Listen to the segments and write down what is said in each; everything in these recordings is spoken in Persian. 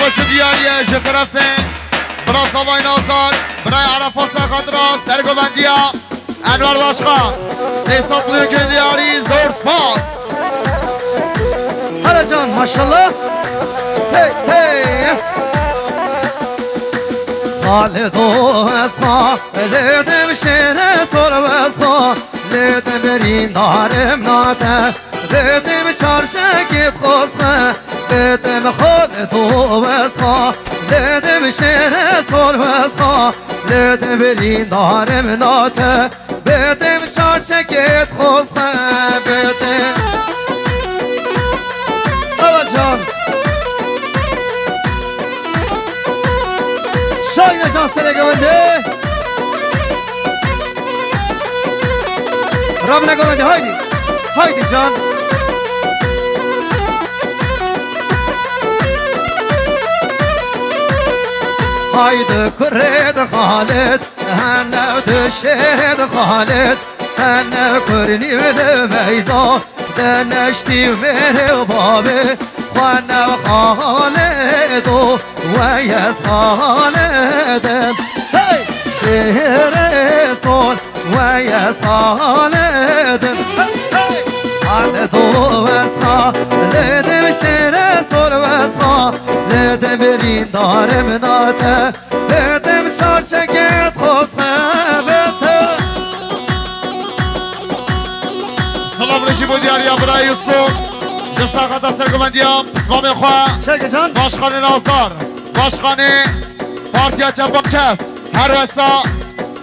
باشه دیاریه ج طرفه برا سوای نازدار برای عرفات سخدرا سرگوبندیا انوار باشخان سه ساقلو که دیاری زور سپاس هلا جان ماشاءالله. هی هی. خالد و اسما لیدم شیر سر و اسما لیدم برین دارم ناته. لیدم شارشکت خسمه لیدم خالد و اسما لیدم شیر سر و اسما لیدم برین دارم ناته. لیدم شارشکت خسمه لیدم Hava can Şahin can sene gömündü Rabbine gömündü haydi Haydi هايد كريد خالد أنا وتشهد خالد أنا كرني ولميزة دنشتي من بابي وأنا خالد ويس خالد. شهر صول ويس خالد. خالد ويس خالد شهر صول ويس خالد Halidim Şehre son ve Halidim Birin darim nate Dedim şarşeket Khosmebete سلام رشی بو دیاریا برای یوسف ج ساقط سرگوبندیا اسمام خواه Çek can باشخان نازدار باشخان پارتیا چپاکچس هر وسا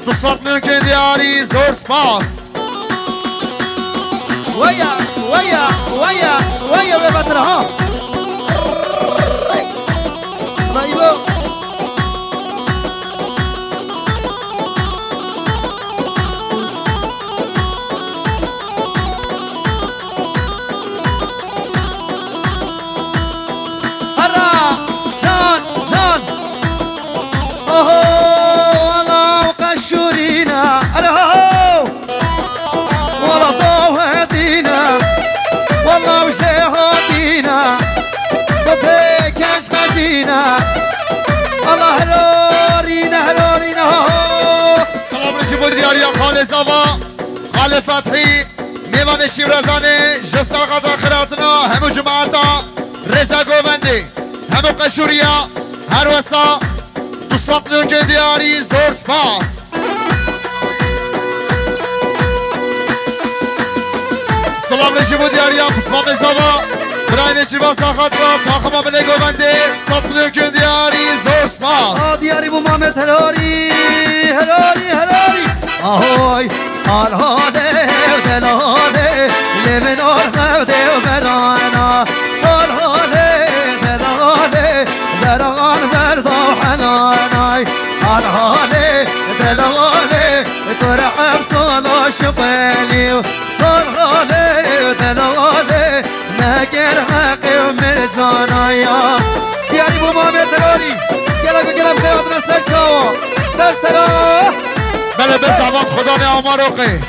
دو ساقلو که دیاری زور سپاس ويا ويا ويا ويا ببتر ها فتحی میوان شیرزانه ج ساقط آخراتنا همو جماعتا رزا گوبندی همو قشوریا هر وسا دو ساقلو که دیاری زور سپاس سلام رشی بو دیاریا قسمام زوا برای نشی با ساقط را تاخما بله گوبنده ساقلو که دیاری زور سپاس دیاری بو محمد هلاری هلاری هلاری آهوی آل هاده و دل هاده لبن آل آل هاده دل هاده دران برد آل هاده دل هاده ترع افصال آل هاده دل هاده نگر حقی و مرجانای يعني بو مامي تروري يلا بقلب به زمان خدا ne آمار اوقی.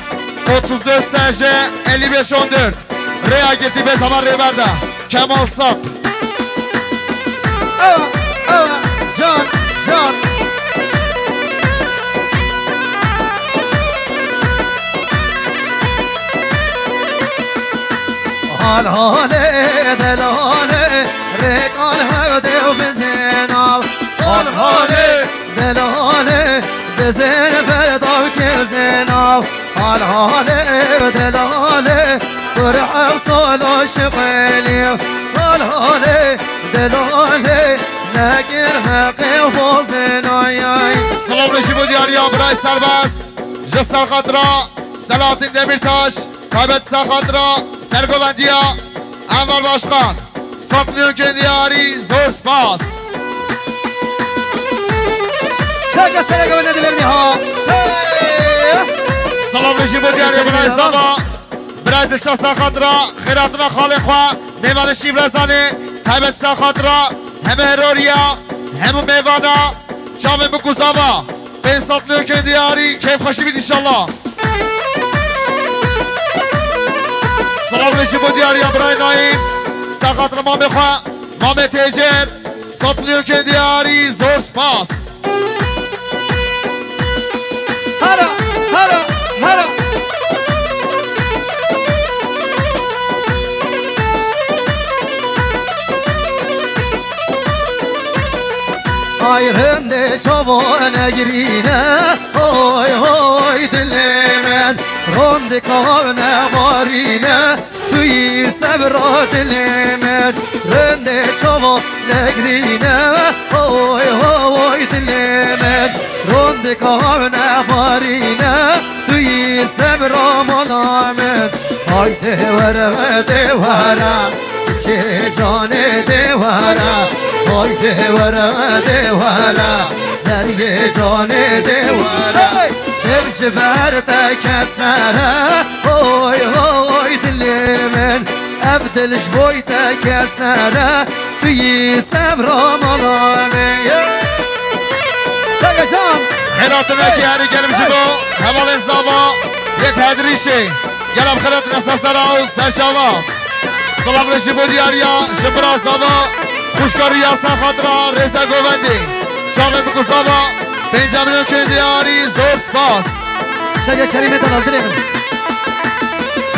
34 سرجه 55 14 ریا گرتی به زمان ریبرده کمال ساق جان جان. حال حاله دلاله رقال هوده و بزنام حال حاله دلاله بزن فردا زنام حال حاله دلاله فرح وصول شغلي حال حاله دلاله نگر حقی و بازنایای سلام رشی بو دیاریا برای سربست ج سرخط را سلاطین دمیرتاش تایبت سرخط را سرگوبندیا انور باشخان ساقلیون که دیاری زور سپاس کسی نگه ندیلرنی ها سلام رشی بو دیاریا برای زما برای دشتا سرخط را خیراتنا خالی خواه میوان شیب رزانه تایبت سرخط را همه هروریا همه میوانا. جام بکوزاوا به ساقلیون که دیاری کیف خوشی بید انشالله. سلام رشی بو دیاریا برای نایم. سرخط را ما بخواه مام تیجر سطلیو که دیاری زور سپاس Ayrımde çavana girine. Oy oy dilemen Rondi kavne varine. Tüyi sevra dilemen Rende çavana girine. Oy oy dilemen Rondi kavne varine. Tüyi sevra malamen Haydi vere devara چه جان دیوارا های دیوارا دیوارا. سری جان دیوارا. درج برد کسره های های دل من ابدلش بویت کسره توی صبر مالامه Çaka can خیرات مکیاری گلم شدو حوال انزاوا یه تدریشی گلم خیرات نسا سراو سرشاوا سلام رشی بو دیاریا شبرا ساوا خوشکاری یاسا خاطرا رزا گووندی چاوه بکو ساوا بنجامینو که دیاری زور سپاس kerimeden al dilemin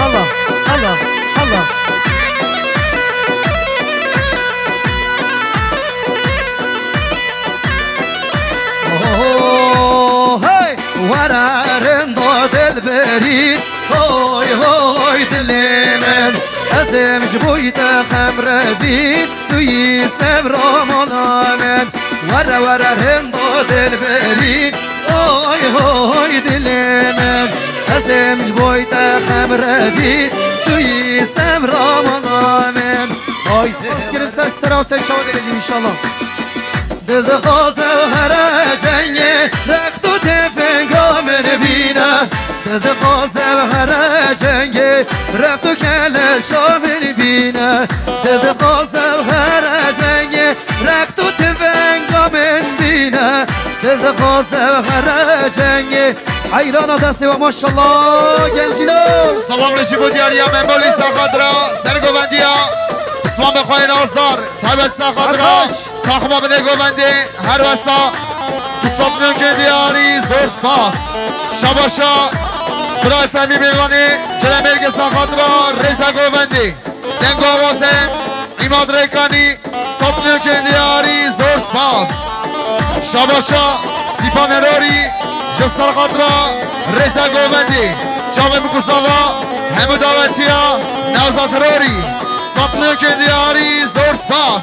Allah Allah Allah Oh, hey, ورارم با دل بری. ازم جبویت خمر بی توی سبرا مالامن ور ورارم با دل بری هوی هوی دل من. ازم جبویت خمر بی توی سبرا مالامن های دل Girin sen sıra sen şava geleceğim inşallah دل خواسته هر جنگه رخت و تفنگا من دل خواسته هر جنگه رخت و کلشا من بینه دل خواسته هر جنگه رخت و تفنگا من بینه دل خواسته هر جنگه Hayran adası ve maşallah genciler سلام رشی بو دیاریا ممبولی سا خاطرا سر گووندیا اسمان بخواه نازدار سا خاطرا Arkadaş. تاخما بنه گووندی هر وسا سپنو که دیاری زور سپاس شباشا. برای فهمی بیوانی جلم ارگ سا خاطرا رزا گووندی دنگو آوازم ایماد ریکانی. سپنو که دیاری زور سپاس شباشا سیپان راری جسر خاطرا رزا گووندی جامع بکوساوا همو دعوتیا نوزات راری سپنو که دیاری زور سپاس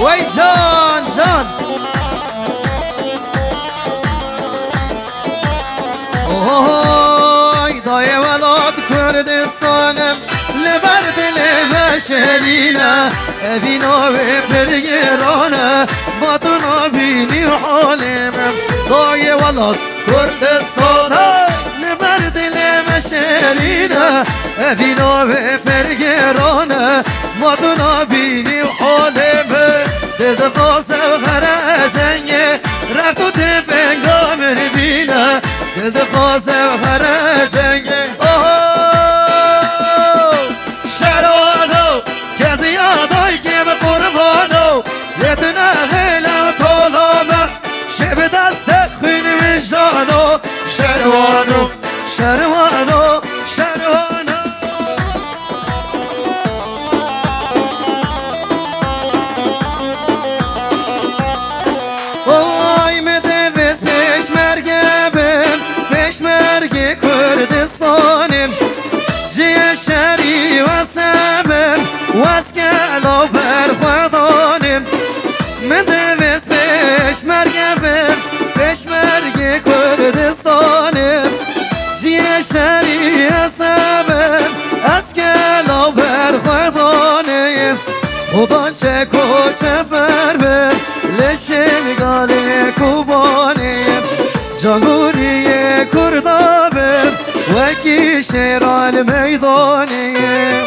Vay شهرینه ابی نو پرگیرانه با تو نو بینی حالم. دای ولاد کردستانه نبر دل مشهرینه ابی نو پرگیرانه با تو نو بینی حالم. دز خاص هر اشنگ رفت و تفنگ دامن بینه دز خاص هر اشنگ شروانو شروانو خدا چه کوچه فربر لشن گاله کوبانیم جاگوری کردابم وکی شیرال میدانیم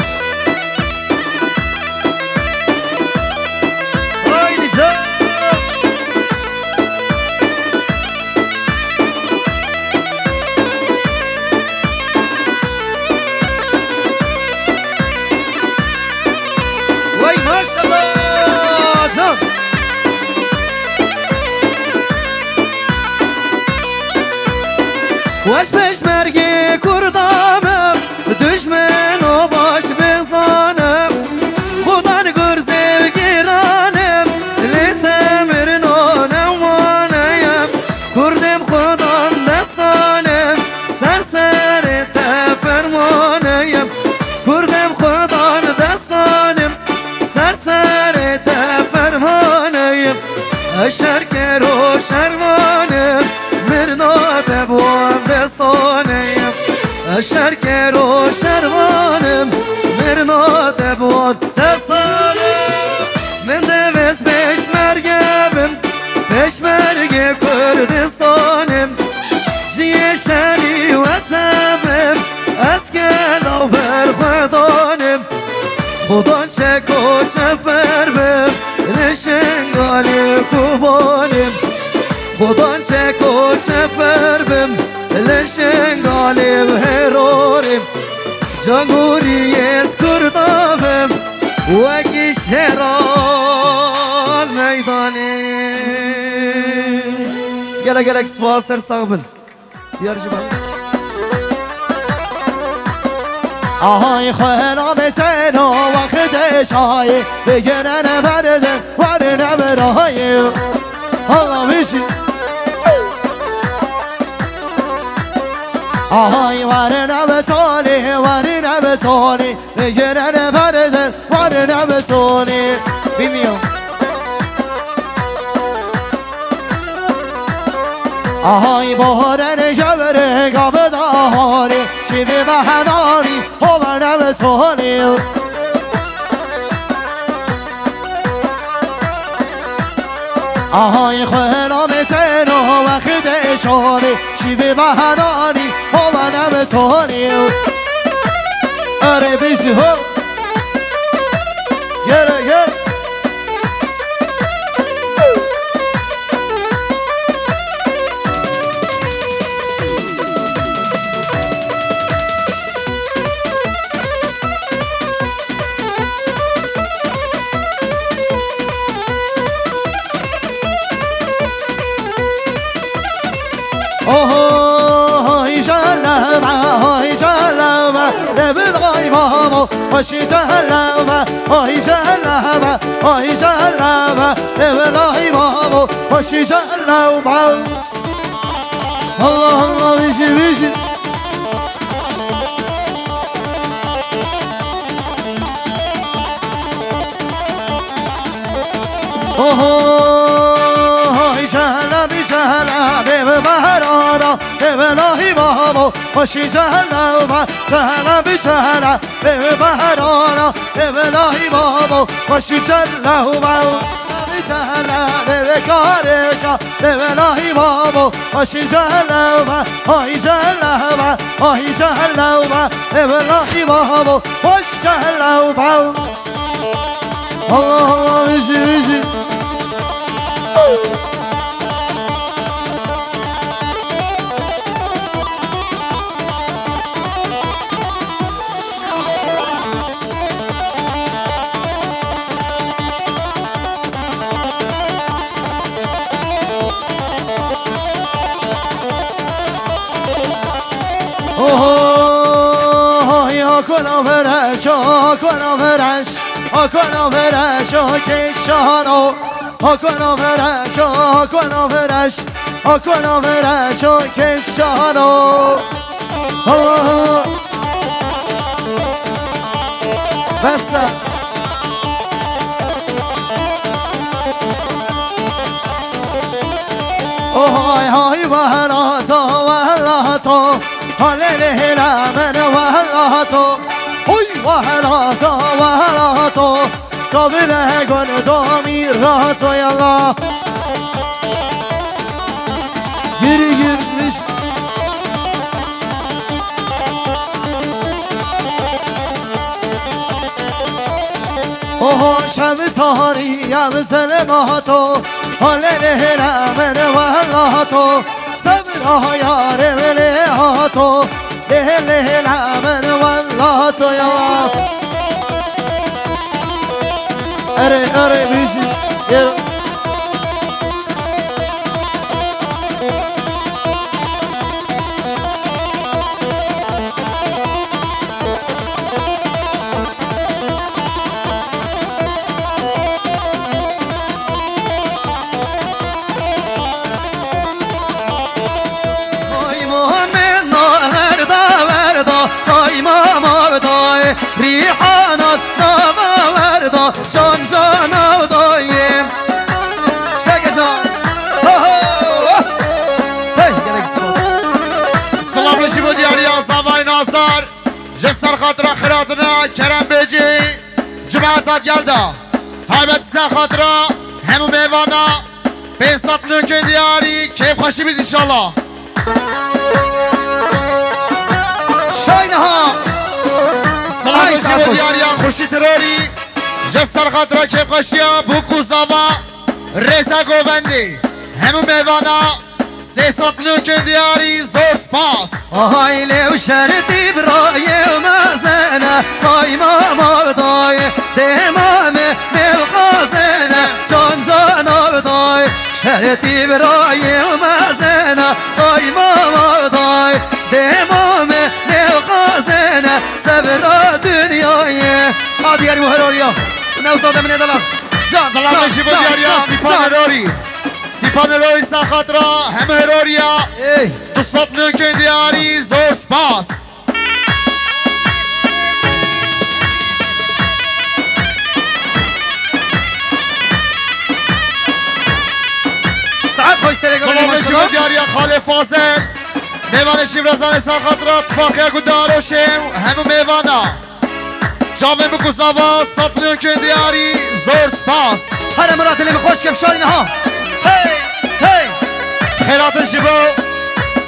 خودان چک و چفر بم نشنگالی کوبانم خودان چک و چفر بم لشنگالی هرورم جانگوری از کردابم وکی شهران میدانم گله گله سپاس سر ساغبن دیار آهای خیلا به تنو وقت شای بگنه نبرده وره نبرای آقا میشی. آهای وره نبتانی وره نبتانی بگنه نبرده وره نبتانی بیمیام آهای بهاره گبره گب دهاری شیبی بهداری نبتانی آهای خیلام تنو و خید اشاری شیبی بهداری هوار نبتانی آره بیشی هو وشي جهلابا وهي جهلابا وهي جهلابا إبراهيم هابو وشي جهلابا الله الله بيجي بيجي Oh, oh. بالله بابا خوشی جهلا با جهلا بی جهلا به بهرانا بالله بابا خوشی جهلا با جهلا به کار کا به بالله بابا خوشی جهلا با آهی جهلا با آهی جهلا با به بالله بابا خوش جهلا با Oh, oh, oh, oh, oh, oh, oh. فرش یا کنم فرش یا کنم فرش یا کشانو یا کنم فرش یا کنم فرش یا کنم فرش یا کشانو بسته. های های وهلاتا های وهلاتا وهلاتا قابل گل دامی راتا یلا گیری گیرmiş اوه شب تارییم ظلماتو حال رحمن و اللهاتو صبر یار ملهاتو له له لمن لهله العمل والله طيار أري أري بيجي با جان جان دایم شگه جان سلام بشی بود یاری آسابای نازدار جسر خاطر خیراتنا کرم بیجی جماعتات گلدا تایبت سن خاطر همو میوانا پینسات لونکن دیاری کیف خوشی بید انشالله شاینه ها سلام آی بشی سرخوش. بود یاری خوشی تروری جسر خاطر کیف خوشی بوکو زاوا ریزا گووندی. همو میوانا سیسات لونکن دیاری زور سپاس. آهای لو شرطی برای مزنه پای ما مردای دمام نو خازنه جان جان دای شرطی برای مزنه پای ما مردای دمام نو خازنه صبر دنیای آدیاری مهراریا نوزاده من دلم. جان سلام جان، بشی بود جان، یاریا جان، سیپان. روری. سیپان روری سا خاطرا همه روریا ای. دو صد نوکن دیاری زور سپاس ساعت خوش سرگاه سلام بشی ماشاءالله. بود یاریا خاله فاضل. میوان شیرازان سا خاطرا اتفاقی اگو داروشم همه میوانا. جامعه بکوزاوا صد نوکن دیاری زور سپاس. هر مرات اللي بخوش كم شالي نها هي هي خیرات شبو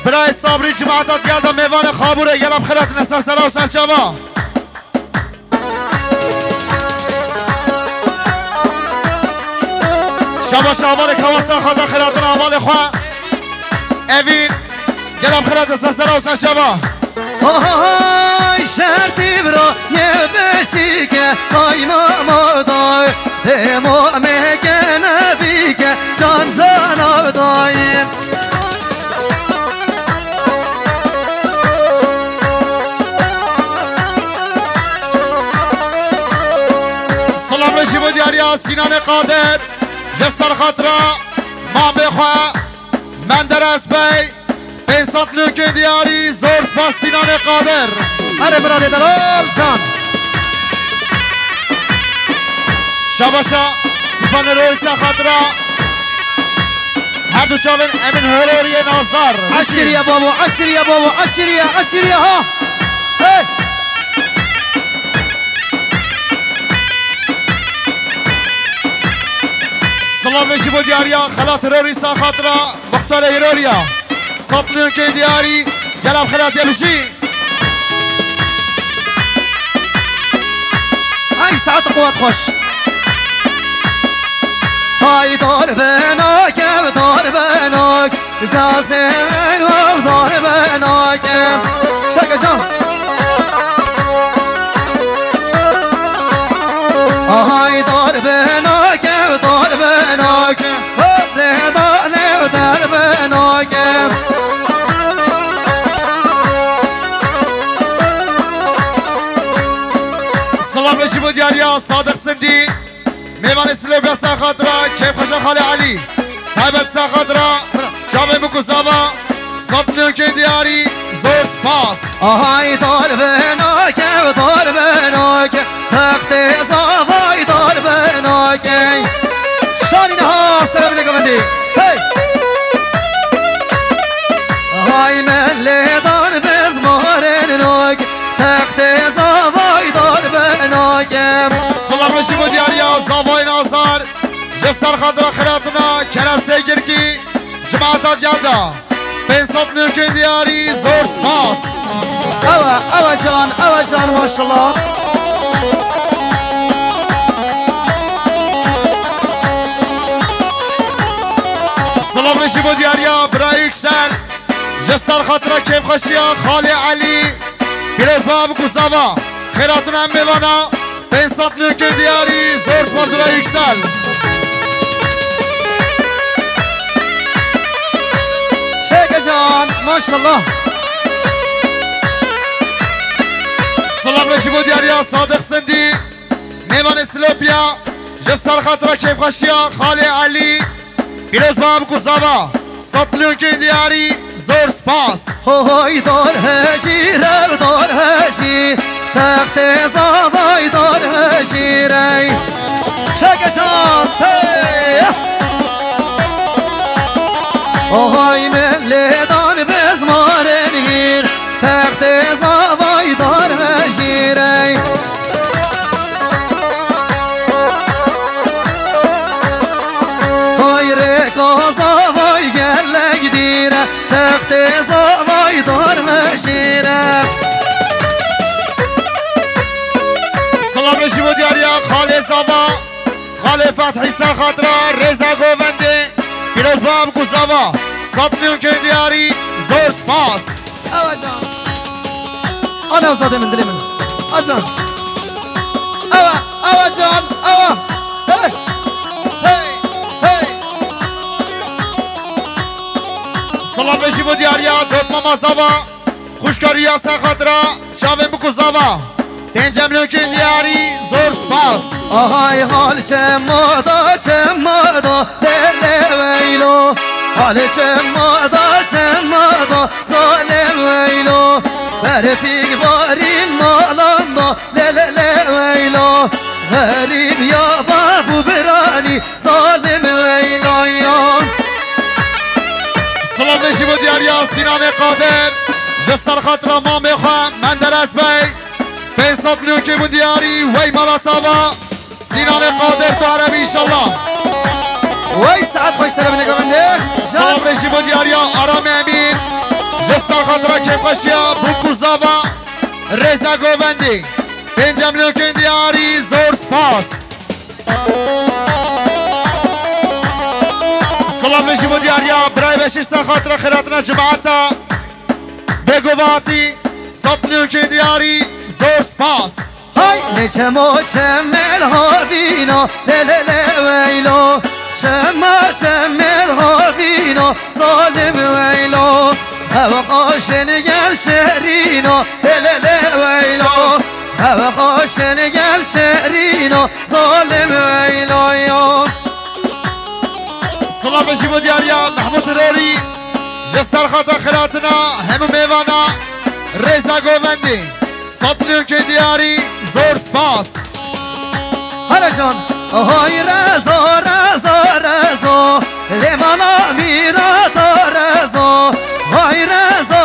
برای صابری جماعتات گلدا میوان خابوره گلم خیرات نسر سرا و سرچاوا شبا شابال کواسا خدا خیراتون آوال خواه اوین گلم خیرات نسر سرا و هاي شرطي برا يبشيك هاي ما مضاي دمو مهك نبيك جان جان ضايم سلام رشی بود یاریا سینان قادر. جسر خاطرا ما بخواه. من در اسبی پینسات نوکن دیاری زور سپاس سینان قادر. هر مرات دلال جان. شباشا سیپان روی سا خاطرا هر دو چاون امین هروری نازدار. عشر يا بابا عشر يا بابا عشر يا عشر يا ها سلام رشی بود یاریا خلات روری سا خاطرا مختار صبري كي دياري يلا بخلات يا هاي ساعة قوات خوش هاي دار بناك دار بناك بلازم دور بناك شكا شكا رشی بود یاریا صادق سندی. میوان سلوبیا سا خاطرا کیف خوشا خاله علی. تایبت سا خاطرا جامعه بکوزاوا سات نوکن دیاری زور سپاس آهای دار بناک دار بناک جان اوا جان ماشاءالله سلام رشی بود یاریا برای اکسل جسر خاطرا کیف خوشیا خاله علی پیروز باب کوزاوا خیراتون هم میوانا پینسات نوکن دیاری زور سپاس برای اکسل شیخ جان ماشاءالله سلام نشیب و دیاریا صادق سندی نیمان سلپیا جسر خطر کیف خشیا خاله علی پیروز باب کزاوا سطلیون کی دیاری زور سپاس هوی دار هشیر دار هشی تخت زاوای دار هشیری چه گشان ته هوی خاله فتحی سخاطرا رضا گوونده پیروز باب گوزاوا صد میلیون که دیاری زور سپاس اوا جان آنا استاد من دلی من آجان اوا اوا جان اوا هی هی هی سلام بشی بود یاریا دوت ماما زاوا خوشکاریا سخاطرا شاوین بکو آهای حال شمادا شمادا دل ویلو. حال شمادا شمادا سال ویلو. بر پیگ باری مالان دا لل ویلو. غریب یا بابو برانی سالم ویلو یا سلام بشی بود یاریا سینان قادر. جسر خاطرا ما می‌خوام من در از بی 500 میلیون که بود دیاری وی مالاتاوا سینان قادر تو عربی انشالله وی ساعت خوش سلام نگونده سلام بشی بود یاریا آرام امین. جسر خاطرا که پاشیا بوکوزاوا رزا گووندی 5 میلیون که دیاری زور سپاس سلام بشی بود یاریا برای بشی سر خاطر خیراتنا جماعتا. بگواتی 100 میلیون که دیاری زور سپاس های نچمو چمل ها بینا لل ویلو. چما چمل ها بینا سالم ویلو. هوا قاشن گل شهرینو لل ویلو. هوا قاشن گل شهرینو سالم ویلو سلام بشی بود یاریا محمود روری. جسر خاطر خیراتنا همو میوانا رزا گووندی. Satlıyor ki diyari zor spas Hala can. Hay rezo rezo rezo Limana mira da rezo Hay rezo